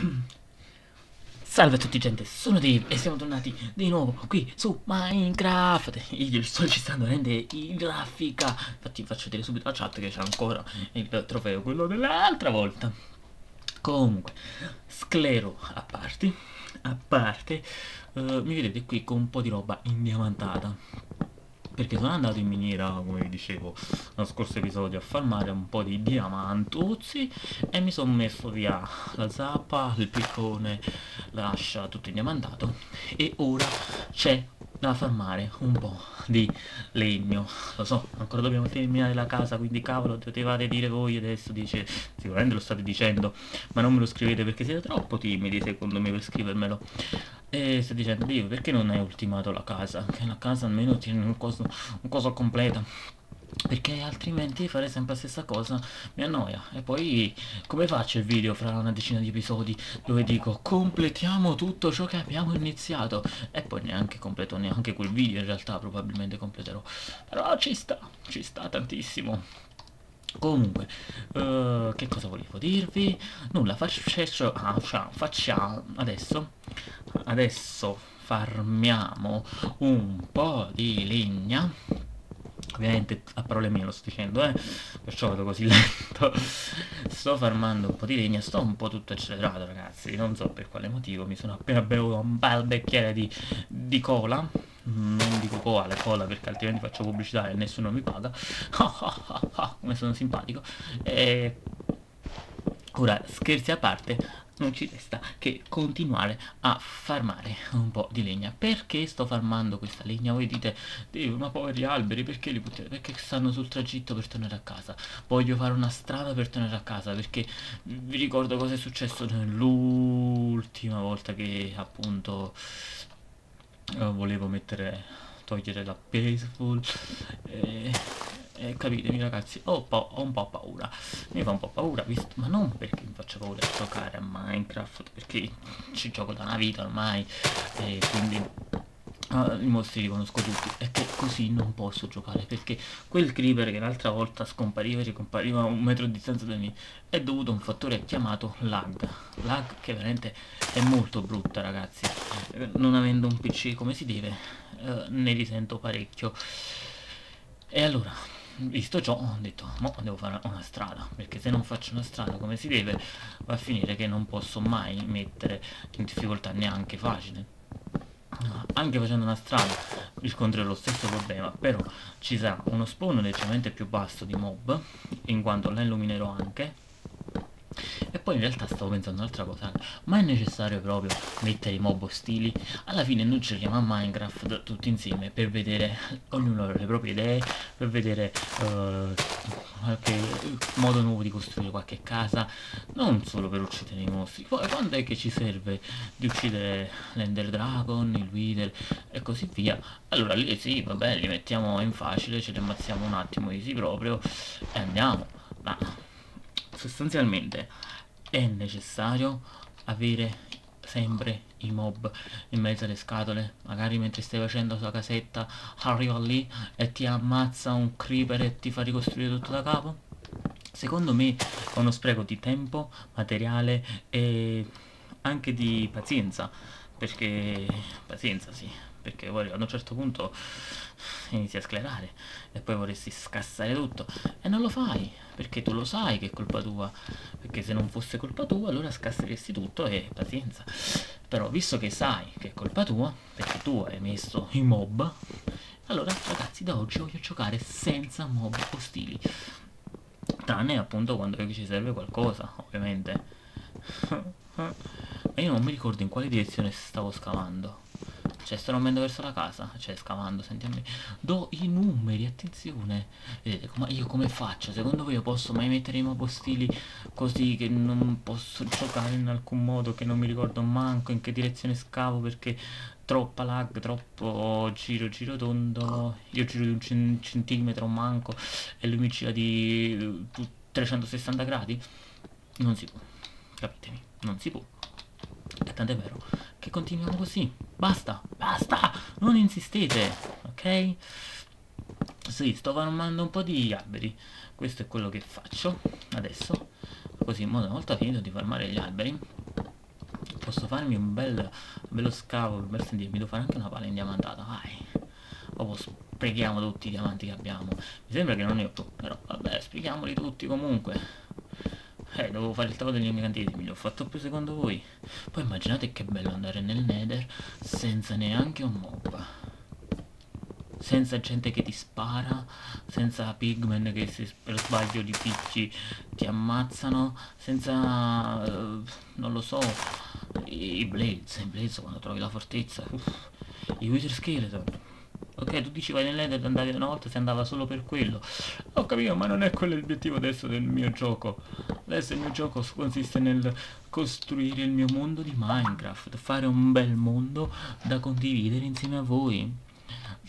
Salve a tutti gente, sono Dave e siamo tornati di nuovo qui su Minecraft. Io sto registrando rende in grafica. Infatti faccio vedere subito la chat che c'è ancora. Il trofeo, quello dell'altra volta. Comunque, sclero a parte, a parte uh, Mi vedete qui con un po' di roba indiamantata perché sono andato in miniera, come vi dicevo nello scorso episodio, a farmare un po' di diamantuzzi e mi sono messo via la zappa, il piccone, l'ascia, tutto indiamantato e ora c'è da farmare un po' di legno. Lo so, ancora dobbiamo terminare la casa quindi cavolo dovevate dire voi adesso dice sicuramente lo state dicendo ma non me lo scrivete perché siete troppo timidi secondo me per scrivermelo e sta dicendo Dio perché non hai ultimato la casa? Che la casa almeno tiene un coso, un coso completa. Perché altrimenti fare sempre la stessa cosa mi annoia. E poi come faccio il video fra una decina di episodi dove dico completiamo tutto ciò che abbiamo iniziato. E poi neanche completo neanche quel video in realtà probabilmente completerò. Però ci sta ci sta tantissimo Comunque, uh, che cosa volevo dirvi? Nulla, faccio, ah, facciamo adesso, adesso farmiamo un po' di legna. Ovviamente a parole mie lo sto dicendo eh perciò vado così lento. Sto farmando un po' di legna sto un po' tutto accelerato ragazzi non so per quale motivo mi sono appena bevuto un bel bicchiere di, di cola non dico quale cola perché altrimenti faccio pubblicità e nessuno mi paga. Come sono simpatico. E ora scherzi a parte non ci resta che continuare a farmare un po' di legna. Perché sto farmando questa legna? Voi dite ma poveri alberi perché li buttare perché stanno sul tragitto per tornare a casa. Voglio fare una strada per tornare a casa perché vi ricordo cosa è successo l'ultima volta che appunto eh, volevo mettere togliere la peaceful e eh, capitemi ragazzi ho, ho, un po' paura. Mi fa un po' paura visto ma non perché mi faccia paura giocare a Minecraft perché ci gioco da una vita ormai e quindi Uh, i mostri li conosco tutti. E che così non posso giocare perché quel creeper che l'altra volta scompariva e ricompariva a un metro di distanza da me è dovuto a un fattore chiamato lag. Lag che veramente è molto brutta ragazzi. Non avendo un pc come si deve uh, ne risento parecchio. E allora visto ciò ho detto mo devo fare una strada perché se non faccio una strada come si deve va a finire che non posso mai mettere in difficoltà neanche facile anche facendo una strada riscontrerò lo stesso problema però ci sarà uno spawn leggermente più basso di mob in quanto la illuminerò anche poi in realtà stavo pensando un'altra cosa, ma è necessario proprio mettere i mob ostili? Alla fine noi giochiamo a Minecraft tutti insieme per vedere, ognuno ha le proprie idee, per vedere uh, qualche modo nuovo di costruire qualche casa, non solo per uccidere i mostri. Poi quando è che ci serve di uccidere l'Ender Dragon, il Wither e così via? Allora lì sì, vabbè, li mettiamo in facile, ce li ammazziamo un attimo easy proprio e andiamo. Ma sostanzialmente è necessario avere sempre i mob in mezzo alle scatole. Magari mentre stai facendo la sua casetta arriva lì e ti ammazza un creeper e ti fa ricostruire tutto da capo? Secondo me è uno spreco di tempo materiale e anche di pazienza. Perché pazienza sì perché poi ad un certo punto inizi a sclerare e poi vorresti scassare tutto. E non lo fai perché tu lo sai che è colpa tua. Perché se non fosse colpa tua allora scasseresti tutto e pazienza. Però visto che sai che è colpa tua perché tu hai messo i mob allora ragazzi da oggi voglio giocare senza mob ostili. Tranne appunto quando ci serve qualcosa ovviamente. Ma io non mi ricordo in quale direzione stavo scavando cioè sto andando verso la casa cioè scavando sentiamo do i numeri attenzione. Vedete ma io come faccio? Secondo voi io posso mai mettere i mobostili così che non posso giocare in alcun modo che non mi ricordo manco in che direzione scavo perché troppa lag troppo giro giro tondo. Io giro di un centimetro manco e lui mi gira di 360 gradi? Non si può capitemi non si può. E tanto è vero che continuiamo così. Basta, basta, non insistete, ok? Sì, sto farmando un po' di alberi. Questo è quello che faccio adesso. Così in una volta finito di farmare gli alberi posso farmi un bel bello scavo, un bel sentiero, mi devo fare anche una pala indiamantata, vai. O sprechiamo tutti i diamanti che abbiamo. Mi sembra che non ne ho più, però vabbè, sprechiamoli tutti comunque. Eh, dovevo fare il tavolo degli incantesimi, l'ho fatto più secondo voi. Poi immaginate che bello andare nel nether senza neanche un mob. Senza gente che ti spara, senza pigmen che se per sbaglio li picchi ti ammazzano, senza... Uh, non lo so, i blades, i blades quando trovi la fortezza, uff, i wither skeleton. Ok, tu dici vai nell'ender andavi una volta si andava solo per quello. Ho capito, ma non è quello l'obiettivo adesso del mio gioco. Adesso il mio gioco consiste nel costruire il mio mondo di Minecraft, fare un bel mondo da condividere insieme a voi.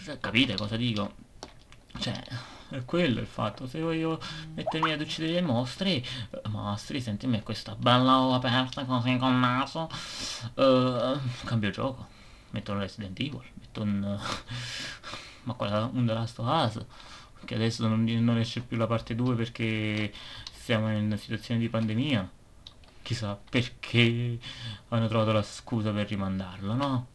Cioè, capite cosa dico? Cioè, è quello il fatto. Se voglio mettermi ad uccidere i mostri, mostri, senti me questa bella aperta così col naso, uh, cambio gioco. Metto un Resident Evil, metto un... ma quella, un The Last of Us, che adesso non, non esce più la parte 2 perché siamo in una situazione di pandemia. Chissà perché hanno trovato la scusa per rimandarlo, no?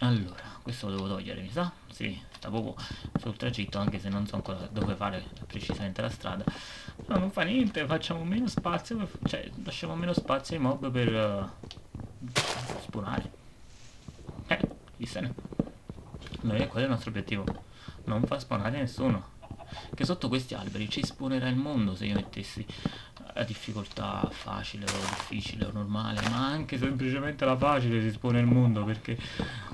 Allora, questo lo devo togliere, mi sa? Sì, sta proprio sul tragitto, anche se non so ancora dove fare precisamente la strada. No, non fa niente, facciamo meno spazio, cioè lasciamo meno spazio ai mob per uh, spawnare. Eh, chi se ne? Noi è quello il nostro obiettivo. Non far spawnare nessuno. Che sotto questi alberi ci spawnerà il mondo se io mettessi la difficoltà facile o difficile o normale, ma anche semplicemente la facile si spone il mondo perché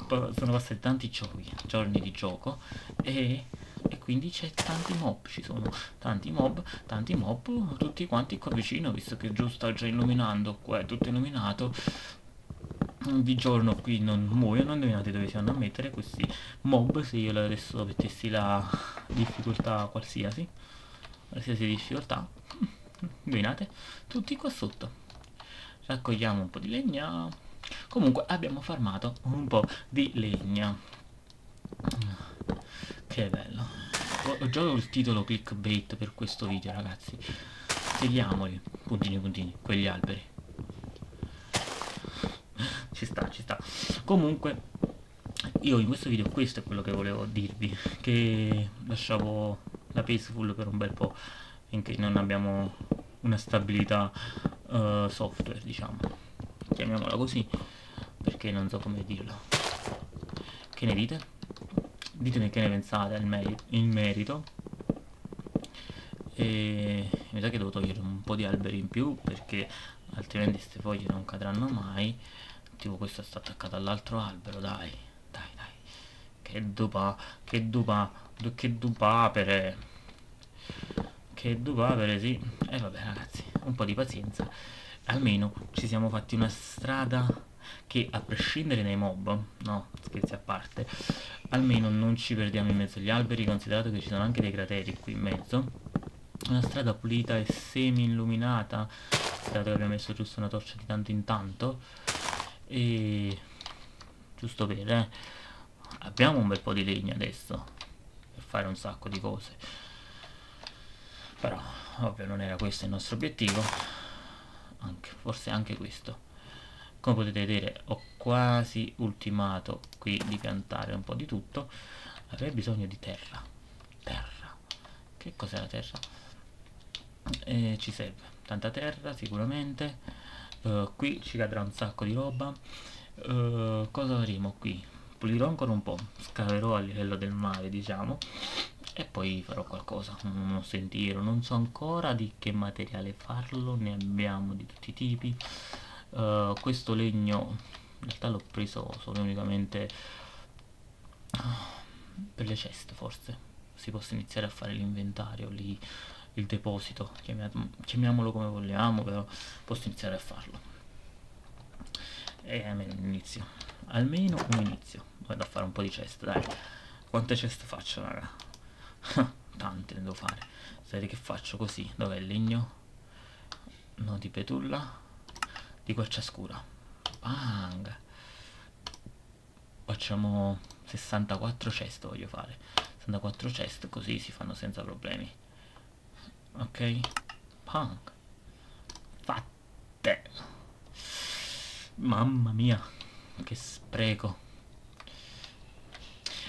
sono passati tanti giochi, giorni di gioco e, e quindi c'è tanti mob, ci sono tanti mob, tanti mob, tutti quanti qua vicino, visto che giù sta già illuminando, qua è tutto illuminato, di giorno qui non muoiono, indovinate dove si vanno a mettere questi mob se io adesso mettessi la difficoltà qualsiasi, qualsiasi difficoltà, indovinate, tutti qua sotto. Raccogliamo un po' di legna, comunque abbiamo farmato un po' di legna. Che bello. Ho già il titolo clickbait per questo video ragazzi. Seguiamoli, puntini puntini, quegli alberi ci sta, ci sta. Comunque, io in questo video questo è quello che volevo dirvi, che lasciavo la Peaceful per un bel po', finché non abbiamo una stabilità uh, software, diciamo. Chiamiamola così, perché non so come dirlo. Che ne dite? Ditemi che ne pensate il, meri merito. E mi sa che devo togliere un po' di alberi in più perché altrimenti queste foglie non cadranno mai tipo questo sta attaccato all'altro albero dai dai dai. Che dupa che dupa che dupapere. Che dupapere sì. E eh, vabbè ragazzi un po' di pazienza. Almeno ci siamo fatti una strada che a prescindere dai mob no scherzi a parte almeno non ci perdiamo in mezzo agli alberi considerato che ci sono anche dei crateri qui in mezzo. Una strada pulita e semi illuminata dato che abbiamo messo giusto una torcia di tanto in tanto e giusto per eh, abbiamo un bel po' di legna adesso per fare un sacco di cose. Però ovvio non era questo il nostro obiettivo anche, forse anche questo. Come potete vedere ho quasi ultimato qui di piantare un po' di tutto. Avrei bisogno di terra. Terra. Che cos'è la terra? Eh, ci serve tanta terra sicuramente uh, qui ci cadrà un sacco di roba. Uh, cosa faremo qui? Pulirò ancora un po' scaverò a livello del mare diciamo e poi farò qualcosa un sentiero. Non so ancora di che materiale farlo ne abbiamo di tutti i tipi. Uh, questo legno in realtà l'ho preso solo unicamente per le ceste forse. Si possa iniziare a fare l'inventario lì il deposito, chiamiamolo come vogliamo, però posso iniziare a farlo. E almeno un inizio, almeno un inizio. Vado a fare un po' di ceste, dai. Quante ceste faccio, raga? Tante ne devo fare. Sapete che faccio così? Dov'è il legno? No, di petulla. Di quercia scura. Bang! Facciamo 64 ceste voglio fare. 64 ceste così si fanno senza problemi ok? Punk. Fatte. Mamma mia. Che spreco.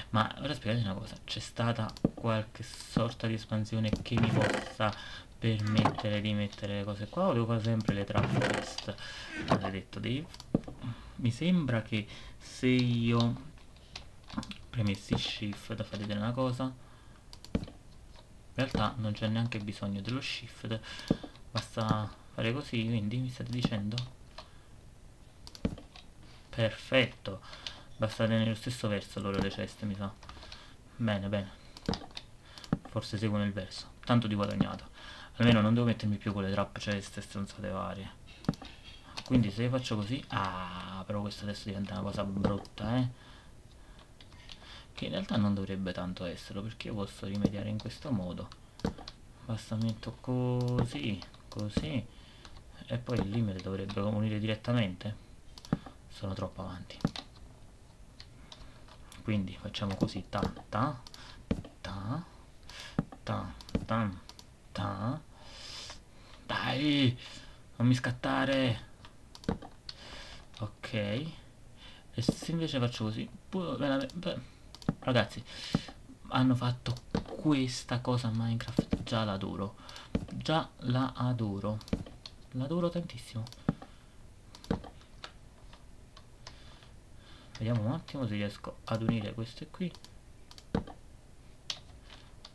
Ma ora spiegate una cosa. C'è stata qualche sorta di espansione che mi possa permettere di mettere le cose qua? O devo fare sempre le trap test avete detto. Dave mi sembra che se io premessi shift da far vedere una cosa in realtà non c'è neanche bisogno dello shift basta fare così quindi mi state dicendo? Perfetto. Basta tenere lo stesso verso loro le ceste mi sa. Bene bene. Forse seguono il verso. Tanto di guadagnato almeno non devo mettermi più con le trap ceste stronzate varie. Quindi se faccio così ah però questo adesso diventa una cosa brutta eh che in realtà non dovrebbe tanto esserlo perché io posso rimediare in questo modo. Basta metto così così e poi il limite dovrebbe unire direttamente. Sono troppo avanti. Quindi facciamo così ta ta ta ta ta ta. Dai mi scattare. Ok. E se invece faccio così ragazzi hanno fatto questa cosa a Minecraft già l'adoro. Già la adoro. L'adoro tantissimo. Vediamo un attimo se riesco ad unire queste qui.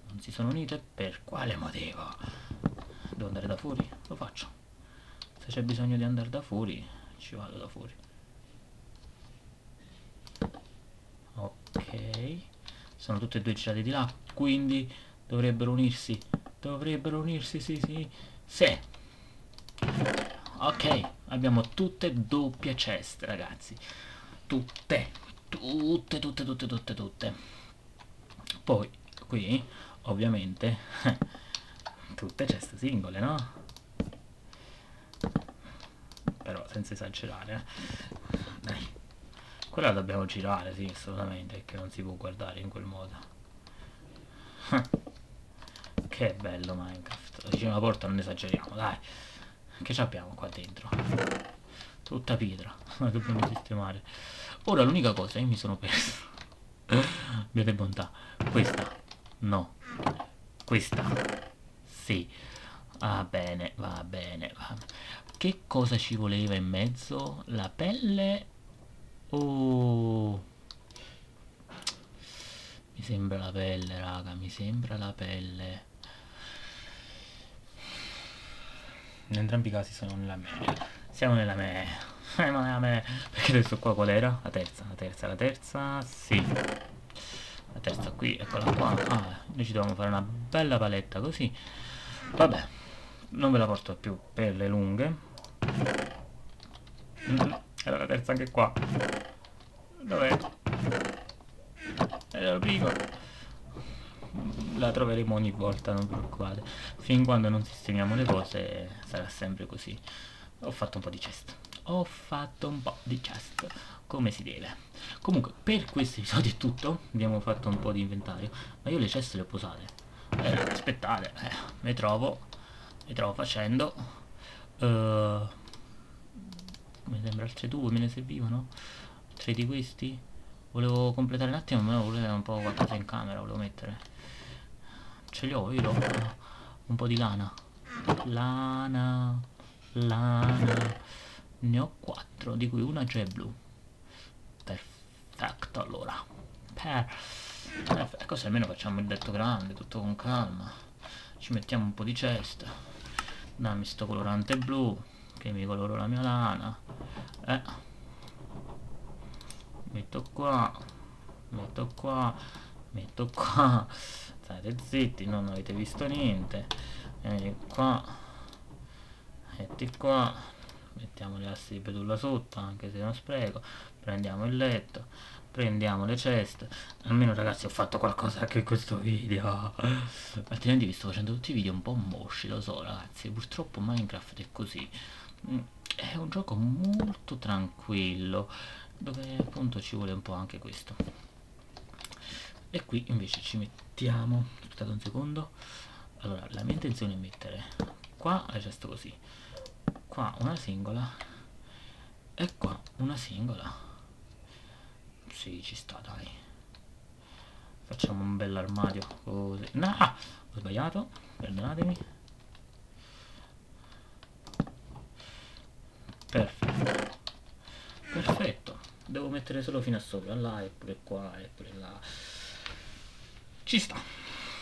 Non si sono unite? Per quale motivo? Devo andare da fuori? Lo faccio. Se c'è bisogno di andare da fuori ci vado da fuori sono tutte e due girate di là quindi dovrebbero unirsi. Dovrebbero unirsi sì sì. Sì. Ok abbiamo tutte doppie ceste ragazzi. Tutte tutte tutte tutte tutte tutte. Poi qui ovviamente tutte ceste singole no? Però senza esagerare eh. Quella dobbiamo girare, sì, assolutamente, che non si può guardare in quel modo. che bello Minecraft. Vicino alla porta non esageriamo, dai. Che abbiamo qua dentro? Tutta pietra, la dobbiamo sistemare. Ora l'unica cosa, io mi sono perso. Abbiate bontà. Questa, no. Questa, sì. Va bene, va bene, va bene. Che cosa ci voleva in mezzo? La pelle Oh. Mi sembra la pelle, raga, mi sembra la pelle. In entrambi i casi sono nella me. Siamo nella me. Eh, ma nella me. Perché adesso qua qual era? La terza, la terza, la terza, sì. La terza qui, eccola qua. Ah, noi ci dobbiamo fare una bella paletta così. Vabbè, non ve la porto più per le lunghe. Mm era la terza anche qua. Dov'è? Era prima. La troveremo ogni volta, non preoccupate. Fin quando non sistemiamo le cose sarà sempre così. Ho fatto un po' di chest. Ho fatto un po' di chest. Come si deve. Comunque, per questo episodio è tutto. Abbiamo fatto un po' di inventario. Ma io le chest le ho posate. Eh, aspettate, eh, le trovo. Le trovo facendo. Uh, mi sembra altre due me ne servivano tre di questi? Volevo completare un attimo ma volevo un po' qualcosa in camera volevo mettere. Ce li ho io un po' di lana. Lana lana. Ne ho quattro di cui una già è blu. Perfetto allora. Per perfetto. Così almeno facciamo il letto grande tutto con calma. Ci mettiamo un po' di cesta. Dammi sto colorante blu che mi coloro la mia lana. Eh. metto qua. Metto qua. Metto qua. State zitti non avete visto niente. Vieni qua. Metti qua. Mettiamo le assi di pedulla sotto anche se non spreco. Prendiamo il letto. Prendiamo le ceste. Almeno ragazzi ho fatto qualcosa anche in questo video. Altrimenti vi sto facendo tutti i video un po' mosci lo so ragazzi. Purtroppo minecraft è così è un gioco molto tranquillo dove appunto ci vuole un po' anche questo. E qui invece ci mettiamo aspettate un secondo. Allora la mia intenzione è mettere qua la cesto così. Qua una singola e qua una singola. Sì ci sta dai. Facciamo un bel armadio così no ho sbagliato perdonatemi perfetto perfetto devo mettere solo fino a sopra là e pure qua e pure là. Ci sta.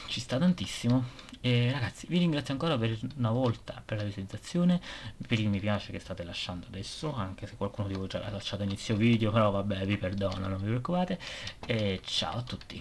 Ci sta tantissimo. E ragazzi vi ringrazio ancora per una volta per la visualizzazione. Per il mi piace che state lasciando adesso anche se qualcuno di voi già l'ha lasciato inizio video però vabbè vi perdono non vi preoccupate. E ciao a tutti